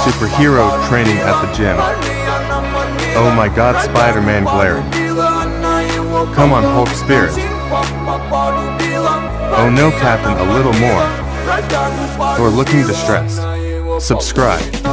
Superhero training at the gym. Oh my god, Spider-Man glaring. Come on, Hulk spirit. Oh no, Captain, a little more. We're looking distressed. Subscribe.